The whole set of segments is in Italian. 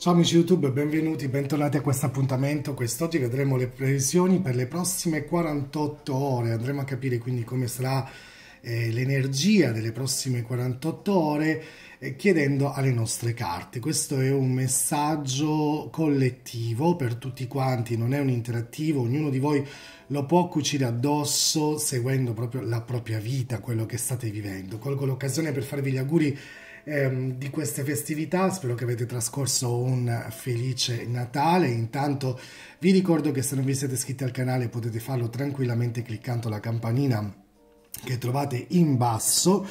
Ciao amici YouTube, benvenuti, bentornati a questo appuntamento. Quest'oggi vedremo le previsioni per le prossime 48 ore. Andremo a capire quindi come sarà eh, l'energia delle prossime 48 ore eh, chiedendo alle nostre carte. Questo è un messaggio collettivo per tutti quanti, non è un interattivo, ognuno di voi lo può cucire addosso seguendo proprio la propria vita, quello che state vivendo. Colgo l'occasione per farvi gli auguri ehm, di queste festività. Spero che avete trascorso un felice Natale. Intanto vi ricordo che se non vi siete iscritti al canale potete farlo tranquillamente cliccando la campanina che trovate in basso.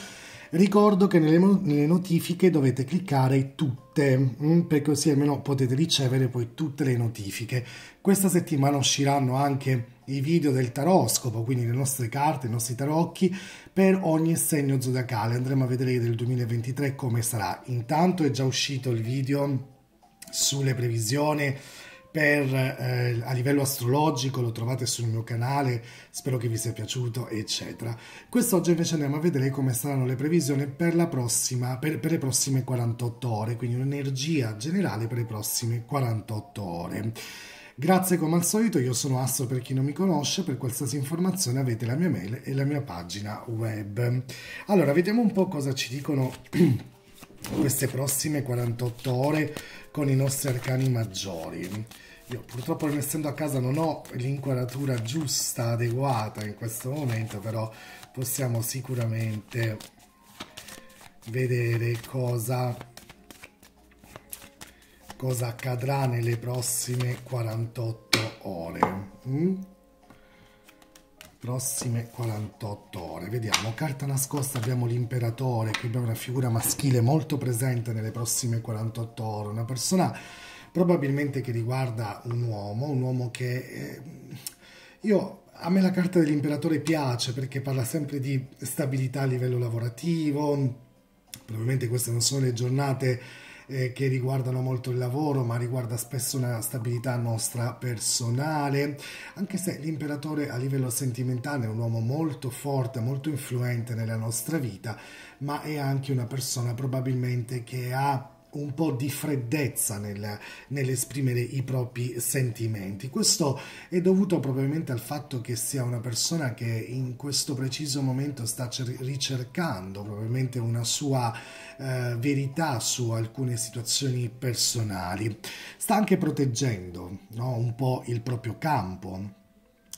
Ricordo che nelle, notifiche dovete cliccare tutte, mm, per così almeno potete ricevere poi tutte le notifiche. Questa settimana usciranno anche i video del taroscopo, quindi le nostre carte, i nostri tarocchi, per ogni segno zodiacale. Andremo a vedere del 2023 come sarà. Intanto è già uscito il video sulle previsioni per, eh, a livello astrologico, lo trovate sul mio canale, spero che vi sia piaciuto, eccetera. Quest'oggi invece andiamo a vedere come saranno le previsioni per, la prossima, per, per le prossime 48 ore, quindi un'energia generale per le prossime 48 ore. Grazie come al solito, io sono Astro per chi non mi conosce, per qualsiasi informazione avete la mia mail e la mia pagina web. Allora, vediamo un po' cosa ci dicono queste prossime 48 ore con i nostri arcani maggiori. Io purtroppo non essendo a casa non ho l'inquadratura giusta, adeguata in questo momento, però possiamo sicuramente vedere cosa cosa accadrà nelle prossime 48 ore. Mm? Prossime 48 ore. Vediamo, carta nascosta abbiamo l'imperatore, qui abbiamo una figura maschile molto presente nelle prossime 48 ore, una persona probabilmente che riguarda un uomo, un uomo che... Eh, io a me la carta dell'imperatore piace perché parla sempre di stabilità a livello lavorativo, probabilmente queste non sono le giornate eh, che riguardano molto il lavoro, ma riguarda spesso una stabilità nostra personale, anche se l'imperatore a livello sentimentale è un uomo molto forte, molto influente nella nostra vita, ma è anche una persona probabilmente che ha un po' di freddezza nel, nell'esprimere i propri sentimenti. Questo è dovuto probabilmente al fatto che sia una persona che in questo preciso momento sta ricercando probabilmente una sua eh, verità su alcune situazioni personali. Sta anche proteggendo no? un po' il proprio campo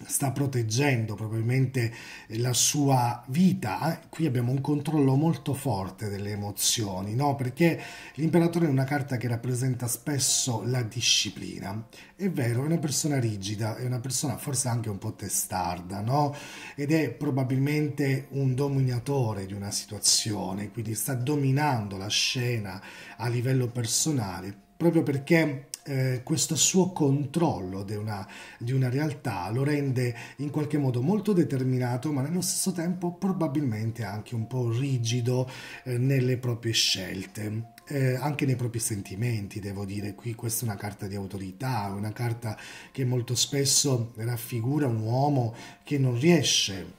sta proteggendo probabilmente la sua vita. Qui abbiamo un controllo molto forte delle emozioni, no? Perché l'imperatore è una carta che rappresenta spesso la disciplina. È vero, è una persona rigida, è una persona forse anche un po' testarda, no? Ed è probabilmente un dominatore di una situazione, quindi sta dominando la scena a livello personale, proprio perché eh, questo suo controllo di una, di una, realtà lo rende in qualche modo molto determinato, ma nello stesso tempo probabilmente anche un po' rigido eh, nelle proprie scelte. Eh, anche nei propri sentimenti, devo dire, qui questa è una carta di autorità, una carta che molto spesso raffigura un uomo che non riesce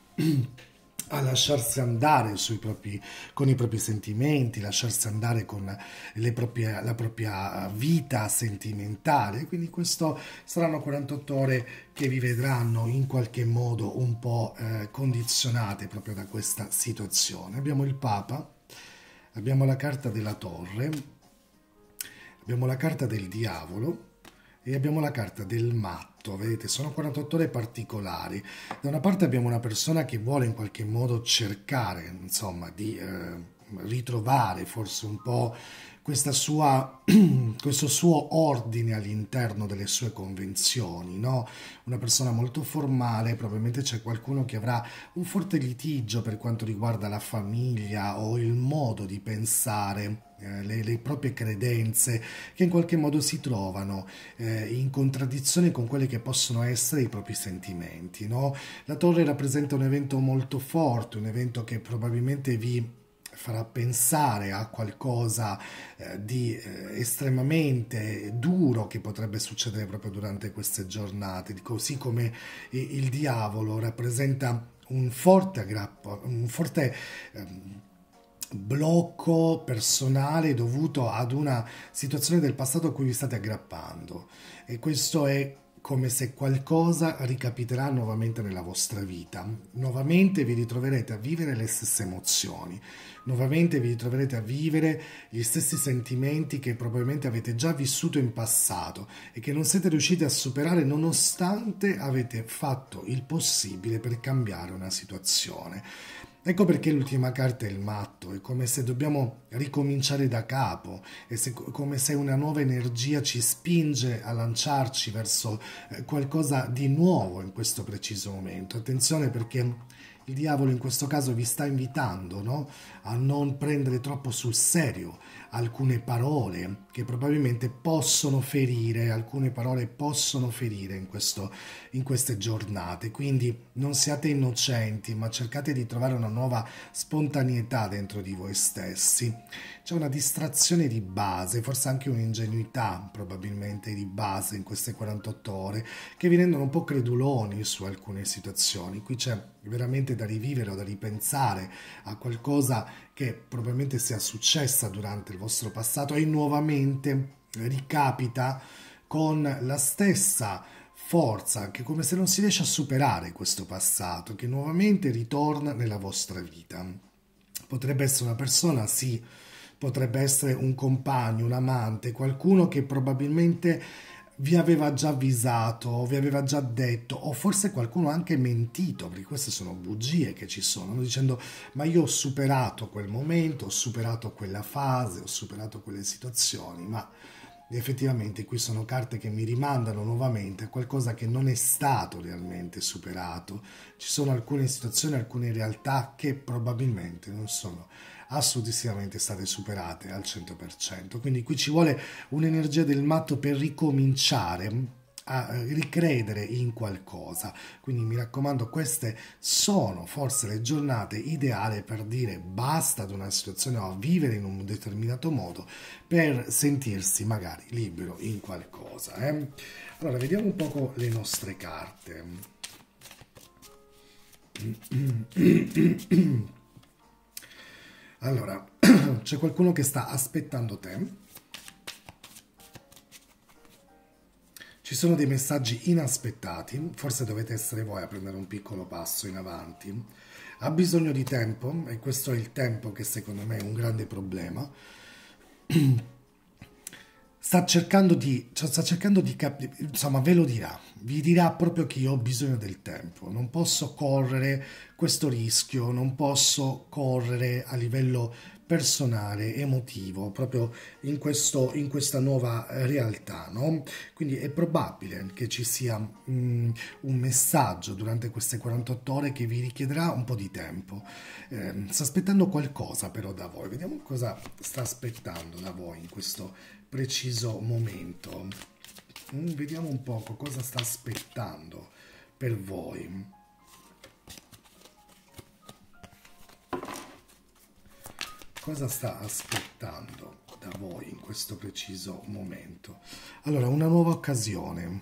a lasciarsi andare propri, con i propri sentimenti, lasciarsi andare con proprie, la propria vita sentimentale. Quindi questo saranno 48 ore che vi vedranno in qualche modo un po' eh, condizionate proprio da questa situazione. Abbiamo il Papa, abbiamo la carta della Torre, abbiamo la carta del Diavolo, e abbiamo la carta del matto, vedete, sono 48 ore particolari. Da una parte abbiamo una persona che vuole in qualche modo cercare, insomma, di eh, ritrovare forse un po' sua, questo suo ordine all'interno delle sue convenzioni, no? Una persona molto formale, probabilmente c'è qualcuno che avrà un forte litigio per quanto riguarda la famiglia o il modo di pensare eh, le, le, proprie credenze che in qualche modo si trovano eh, in contraddizione con quelli che possono essere i propri sentimenti. No? La torre rappresenta un evento molto forte, un evento che probabilmente vi farà pensare a qualcosa eh, di eh, estremamente duro che potrebbe succedere proprio durante queste giornate, così come il, diavolo rappresenta un forte aggrappo, un forte... Ehm, blocco personale dovuto ad una situazione del passato a cui vi state aggrappando. E questo è come se qualcosa ricapiterà nuovamente nella vostra vita. Nuovamente vi ritroverete a vivere le stesse emozioni, nuovamente vi ritroverete a vivere gli stessi sentimenti che probabilmente avete già vissuto in passato e che non siete riusciti a superare nonostante avete fatto il possibile per cambiare una situazione. Ecco perché l'ultima carta è il matto, è come se dobbiamo ricominciare da capo, è se, come se una nuova energia ci spinge a lanciarci verso eh, qualcosa di nuovo in questo preciso momento. Attenzione perché il diavolo in questo caso vi sta invitando no? a non prendere troppo sul serio alcune parole che probabilmente possono ferire, alcune parole possono ferire in, questo, in queste giornate, quindi non siate innocenti, ma cercate di trovare una nuova spontaneità dentro di voi stessi. C'è una distrazione di base, forse anche un'ingenuità probabilmente di base in queste 48 ore che vi rendono un po' creduloni su alcune situazioni. Qui c'è veramente da rivivere o da ripensare a qualcosa che probabilmente sia successa durante il vostro passato e nuovamente ricapita con la stessa forza, che come se non si riesce a superare questo passato, che nuovamente ritorna nella vostra vita. Potrebbe essere una persona, sì, potrebbe essere un compagno, un amante, qualcuno che probabilmente vi aveva già avvisato, vi aveva già detto, o forse qualcuno ha anche mentito, perché queste sono bugie che ci sono, dicendo ma io ho superato quel momento, ho superato quella fase, ho superato quelle situazioni, ma effettivamente qui sono carte che mi rimandano nuovamente a qualcosa che non è stato realmente superato. Ci sono alcune situazioni, alcune realtà che probabilmente non sono assolutissimamente state superate al 100%. Quindi qui ci vuole un'energia del matto per ricominciare a ricredere in qualcosa. Quindi mi raccomando, queste sono forse le giornate ideali per dire basta ad una situazione o a vivere in un determinato modo per sentirsi magari libero in qualcosa. Eh? Allora, vediamo un poco le nostre carte. Allora, c'è qualcuno che sta aspettando te. Ci sono dei messaggi inaspettati, forse dovete essere voi a prendere un piccolo passo in avanti. Ha bisogno di tempo e questo è il tempo che secondo me è un grande problema. sta cercando di, cioè sta cercando di capire, insomma ve lo dirà, vi dirà proprio che io ho bisogno del tempo, non posso correre questo rischio, non posso correre a livello personale, emotivo, proprio in, questo, in questa nuova realtà. No? Quindi è probabile che ci sia um, un messaggio durante queste 48 ore che vi richiederà un po' di tempo. Eh, sta aspettando qualcosa però da voi, vediamo cosa sta aspettando da voi in questo preciso momento. Mm, vediamo un poco cosa sta aspettando per voi. Cosa sta aspettando da voi in questo preciso momento? Allora, una nuova occasione.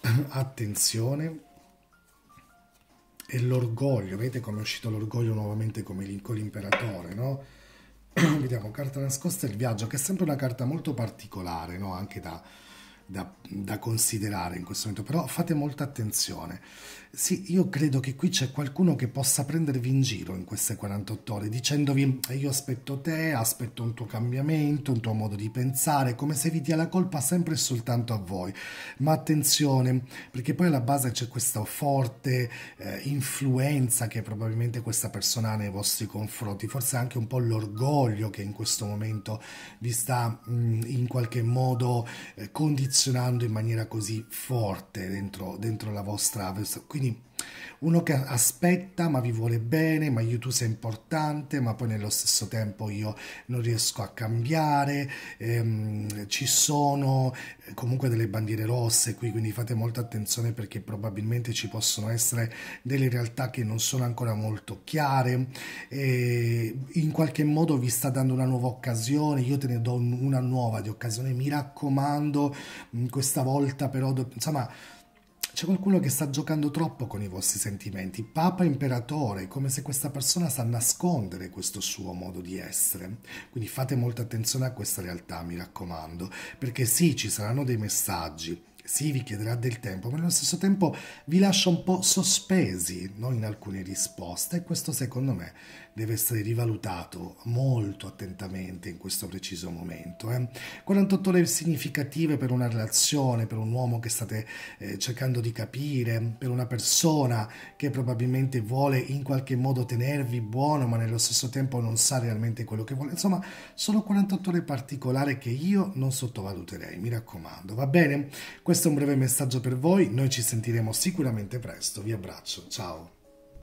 Attenzione. E l'orgoglio, vedete come è uscito l'orgoglio nuovamente come l'imperatore, no? Vediamo, carta nascosta e il viaggio, che è sempre una carta molto particolare, no? Anche da, da, da considerare in questo momento, però fate molta attenzione sì, io credo che qui c'è qualcuno che possa prendervi in giro in queste 48 ore, dicendovi eh, io aspetto te, aspetto un tuo cambiamento, un tuo modo di pensare, come se vi dia la colpa sempre e soltanto a voi. Ma attenzione, perché poi alla base c'è questa forte eh, influenza che probabilmente questa persona ha nei vostri confronti, forse anche un po' l'orgoglio che in questo momento vi sta mh, mm, in qualche modo eh, condizionando in maniera così forte dentro, dentro la vostra... Quindi uno che aspetta ma vi vuole bene, ma tu sei importante, ma poi nello stesso tempo io non riesco a cambiare, ehm, ci sono eh, comunque delle bandiere rosse qui, quindi fate molta attenzione perché probabilmente ci possono essere delle realtà che non sono ancora molto chiare, e in qualche modo vi sta dando una nuova occasione, io te ne do una nuova di occasione, mi raccomando, questa volta però, insomma c'è qualcuno che sta giocando troppo con i vostri sentimenti. Papa imperatore, come se questa persona sa nascondere questo suo modo di essere. Quindi fate molta attenzione a questa realtà, mi raccomando, perché sì, ci saranno dei messaggi sì, vi chiederà del tempo, ma nello stesso tempo vi lascia un po' sospesi no? in alcune risposte e questo secondo me deve essere rivalutato molto attentamente in questo preciso momento. Eh? 48 ore significative per una relazione, per un uomo che state eh, cercando di capire, per una persona che probabilmente vuole in qualche modo tenervi buono, ma nello stesso tempo non sa realmente quello che vuole. Insomma, sono 48 ore particolari che io non sottovaluterei, mi raccomando, va bene? Questo è un breve messaggio per voi, noi ci sentiremo sicuramente presto, vi abbraccio, ciao!